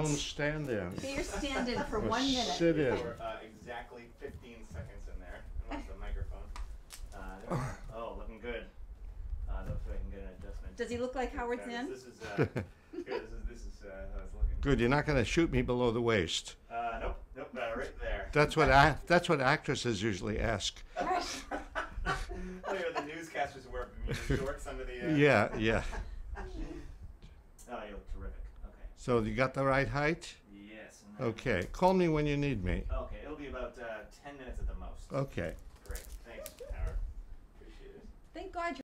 own stand-in. Be your stand-in for Or one minute. Sit in. For uh, exactly 15 seconds in there. Unless the microphone. Uh, there we go. oh, looking good. Uh, that's so I can get an adjustment. Does he look like Howard This- Zinn? This is uh, good. This is this is uh, how it's looking. Good, you're not gonna shoot me below the waist. Uh, nope, nope, uh, right there. That's what ac- that's what actresses usually ask. Right. oh, yeah, the newscasters wear Bermuda shorts under the. Uh, Yeah, yeah. Oh, you look terrific. Okay. So you got the right height? Yes. Okay. Call me when you need me. Okay, it'll be about uh, 10 minutes at the most. Okay.